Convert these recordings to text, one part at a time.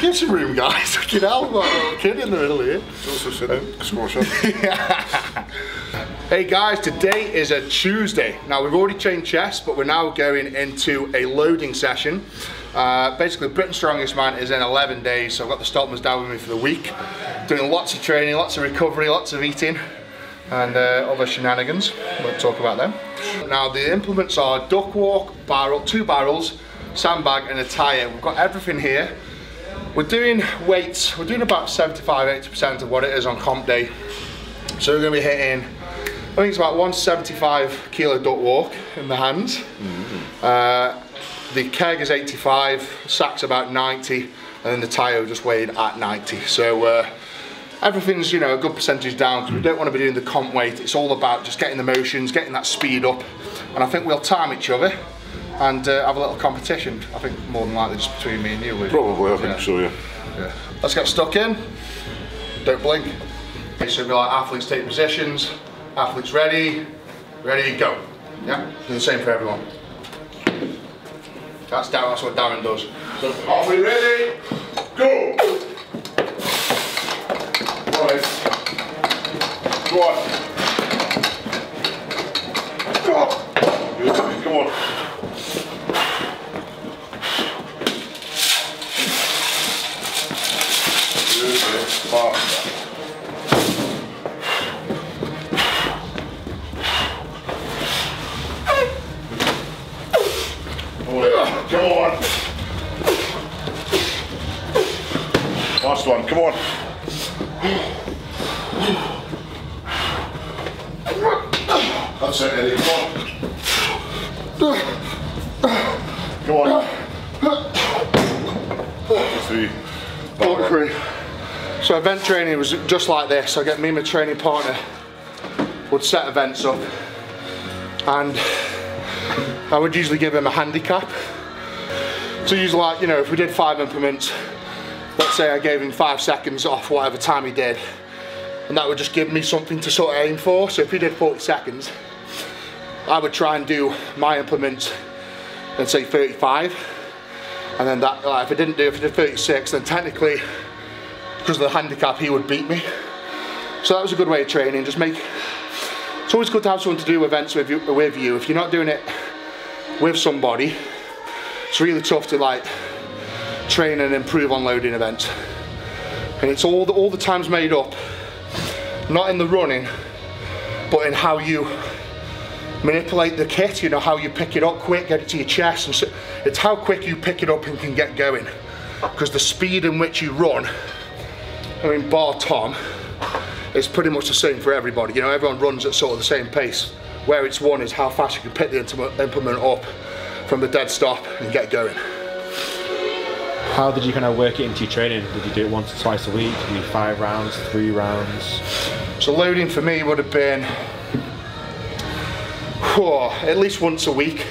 Give some room, guys. Fucking hell, I've got a little kid in the middle here. Also sitting, squash up. Hey guys, today is a Tuesday. Now we've already trained chest, but we're now going into a loading session. Uh, basically, Britain's Strongest Man is in 11 days, so I've got the Stoltmans down with me for the week. Doing lots of training, lots of recovery, lots of eating, and uh, other shenanigans. We'll talk about them. Now the implements are duck walk, barrel, two barrels, sandbag and a tyre. We've got everything here. We're doing weights, we're doing about 75-80% of what it is on comp day. So we're going to be hitting, I think it's about 175 kilo duck walk in the hands. Uh, the keg is 85, sack's about 90, and then the tyre just weighed at 90. So uh, everything's you know a good percentage down because we don't want to be doing the comp weight. It's all about just getting the motions, getting that speed up, and I think we'll time each other and uh, have a little competition. I think more than likely just between me and you. Would. Probably, I think Yeah. so, yeah. Yeah. Let's get stuck in. Don't blink. Okay, so we like athletes take positions. Athletes ready. Ready, go. Yeah. Do the same for everyone. That's Darren. That's what Darren does. So, are we ready? Go. Come on. On. Three. Three. So event training was just like this. I get me and my training partner would set events up and I would usually give him a handicap. So usually like, you know, if we did five implements, let's say I gave him five seconds off whatever time he did, and that would just give me something to sort of aim for. So if he did 40 seconds, I would try and do my implements and say 35. And then that, like, if I didn't do, if I did 36, then technically, because of the handicap, he would beat me. So that was a good way of training. Just make, it's always good to have someone to do events with you. With you. If you're not doing it with somebody, it's really tough to like train and improve on loading events. And it's all the, all the times made up, not in the running, but in how you manipulate the kit, you know, how you pick it up quick, get it to your chest. And so, it's how quick you pick it up and can get going. Because the speed in which you run, I mean, bar Tom, is pretty much the same for everybody. You know, everyone runs at sort of the same pace. Where it's one is how fast you can pick the implement implement up from the dead stop and get going. How did you kind of work it into your training? Did you do it once or twice a week? Did you do five rounds, three rounds? So loading for me would have been at least once a week.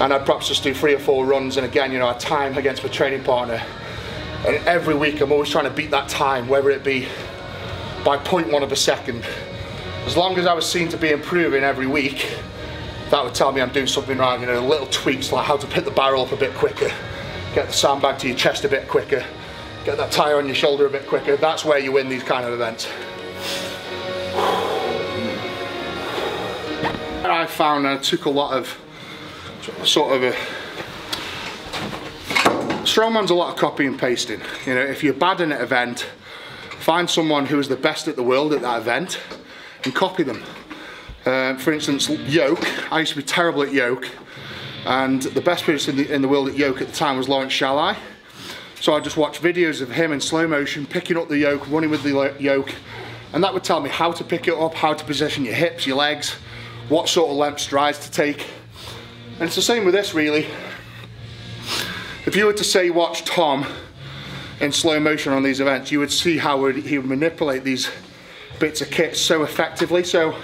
And I'd perhaps just do three or four runs. And again, you know, I time against my training partner. And every week I'm always trying to beat that time, whether it be by 0.1 of a second. As long as I was seen to be improving every week, that would tell me I'm doing something right. You know, little tweaks like how to pick the barrel up a bit quicker, get the sandbag to your chest a bit quicker, get that tire on your shoulder a bit quicker. That's where you win these kind of events. I found and I took a lot of sort of a strongman's a lot of copy and pasting. You know, if you're bad in an event, find someone who is the best at the world at that event and copy them. Uh, for instance, yoke. I used to be terrible at yoke, and the best person in the, in the world at yoke at the time was Laurence Shahlaei. So I just watched videos of him in slow motion, picking up the yoke, running with the yoke, and that would tell me how to pick it up, how to position your hips, your legs, what sort of length strides to take. And it's the same with this really. If you were to say watch Tom in slow motion on these events, you would see how he would manipulate these bits of kit so effectively. So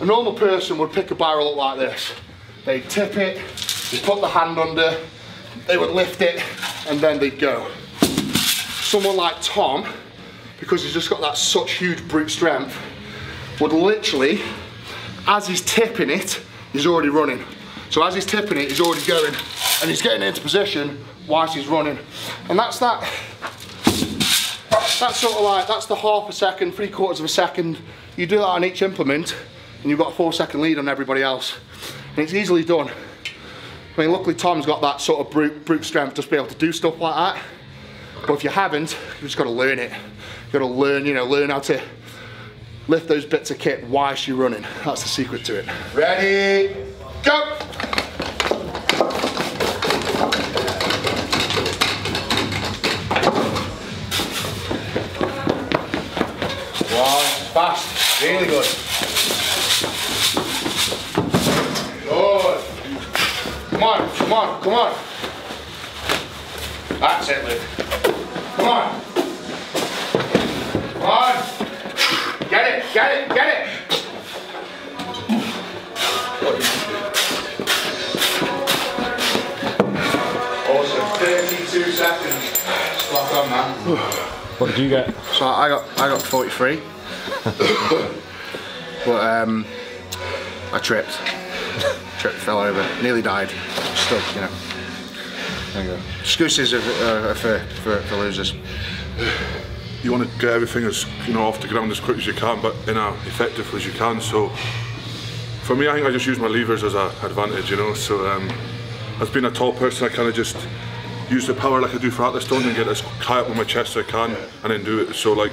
a normal person would pick a barrel up like this. They'd tip it, they'd put the hand under, they would lift it, and then they'd go. Someone like Tom, because he's just got that such huge brute strength, would literally, as he's tipping it, he's already running. So as he's tipping it, he's already going and he's getting into position whilst he's running. And that's that. That's sort of like, that's the half a second, three quarters of a second. You do that on each implement, and you've got a four second lead on everybody else. And it's easily done. I mean, luckily Tom's got that sort of brute, brute strength to be able to do stuff like that. But if you haven't, you've just got to learn it. You've got to learn, you know, learn how to lift those bits of kit whilst you're running. That's the secret to it. Ready, go! One, fast, really good. Good. Come on, come on, come on. That's it, Luke. Come on. What did you get? So I got I got 43. but um, I tripped. tripped, fell over, nearly died. Stuck, you know. There you go. Excuses are, are for, for, for losers. you want to get everything as you know off the ground as quick as you can, but in a effective as you can. So for me, I think I just use my levers as an advantage, you know. So um, as being a tall person, I kind of just use the power like I do for Atlas stone and get as high up on my chest as I can, and then do it. So like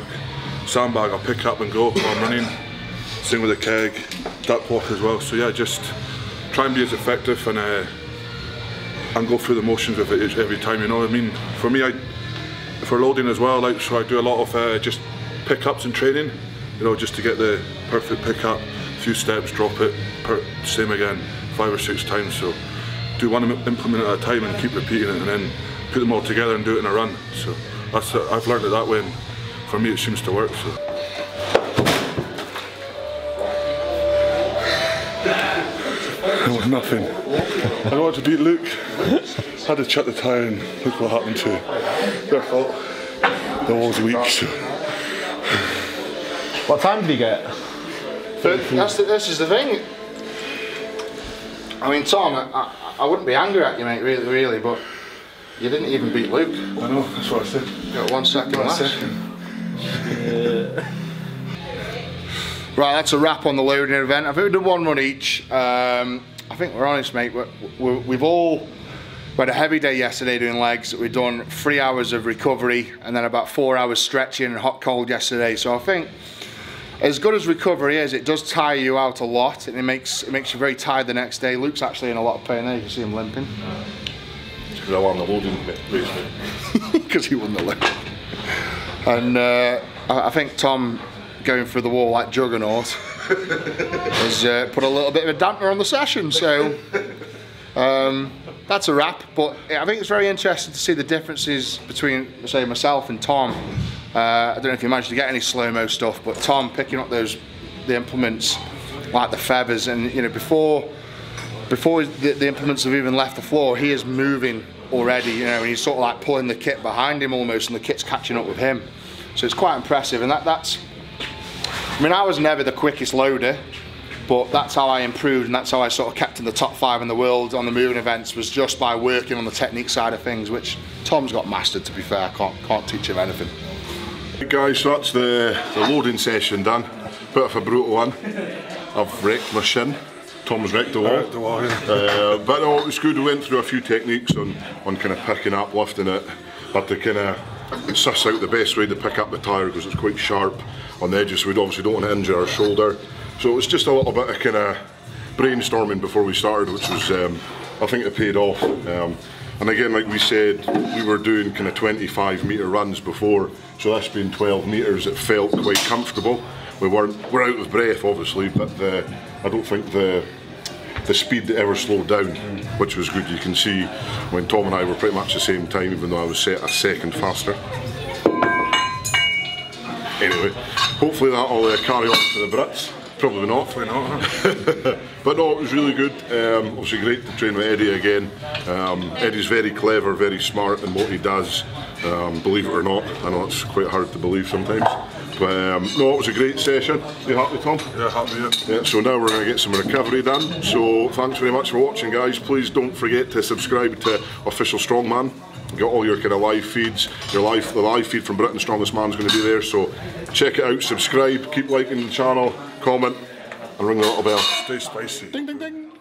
sandbag, I'll pick up and go while I'm running. Same with the keg, duck walk as well. So yeah, just try and be as effective and uh, and go through the motions of it every time. You know, what I mean, for me, I for loading as well, like so I do a lot of uh, just pickups and training, you know, just to get the perfect pickup, few steps, drop it, per, same again, five or six times. So do one implement at a time and keep repeating it, and then put them all together and do it in a run. So that's I've learned it that way, and for me it seems to work. So. It was nothing. I wanted to beat Luke. Had to check the tyre and look what happened to their fault. The wall's weak, so What time did you get? But that's the, this is the thing. I mean, Tom, I, I, I wouldn't be angry at you, mate, really, really, but you didn't even beat Luke. I know, that's what I said. You got one second less. second. Right, that's a wrap on the loading event. I think we did one run each. Um, I think we're honest, mate. We're, we've all we had a heavy day yesterday doing legs. We've done three hours of recovery and then about four hours stretching and hot cold yesterday. So I think as good as recovery is, it does tire you out a lot and it makes it makes you very tired the next day. Luke's actually in a lot of pain there. You can see him limping Because I won the loading because he won the lift. And uh, I I think Tom going through the wall like Juggernaut has uh, put a little bit of a damper on the session. So um, that's a wrap. But I think it's very interesting to see the differences between, say, myself and Tom. Uh, I don't know if you managed to get any slow mo stuff, but Tom picking up those the implements like the feathers, and you know before before the, the implements have even left the floor, he is moving already, you know, and he's sort of like pulling the kit behind him almost, and the kit's catching up with him. So it's quite impressive, and that, that's. I mean, I was never the quickest loader, but that's how I improved, and that's how I sort of kept in the top five in the world on the moving events was just by working on the technique side of things, which Tom's got mastered. To be fair, I can't can't teach him anything. Right, guys, so that's the, the loading session done. Bit of a brutal one. I've wrecked my shin. Tom's wrecked the wall. Uh, but no, it was good. We went through a few techniques on, on kind of picking up, lifting it, but to kind of suss out the best way to pick up the tyre because it's quite sharp on the edges. So we obviously don't want to injure our shoulder. So it was just a little bit of kind of brainstorming before we started, which was, um, I think it paid off. Um, and again, like we said, we were doing kind of 25 metre runs before, so this being 12 metres, it felt quite comfortable. We weren't, we're out of breath obviously, but the, I don't think the the speed ever slowed down, which was good. You can see when Tom and I were pretty much the same time, even though I was set a second faster. Anyway, hopefully that'll uh, carry on to the Brits. Probably not. Hopefully not. But no, it was really good. Um, obviously, great to train with Eddie again. Um, Eddie's very clever, very smart in what he does. Um, believe it or not, I know it's quite hard to believe sometimes. But um, no, it was a great session. You happy, Tom? yeah, happy. Yeah. Yeah, so now we're going to get some recovery done. So thanks very much for watching, guys. Please don't forget to subscribe to Official Strongman. Got all your kind of live feeds. Your live, the live feed from Britain's Strongest Man is going to be there. So check it out, subscribe, keep liking the channel, comment, and ring the little bell. Stay spicy. Ding ding ding.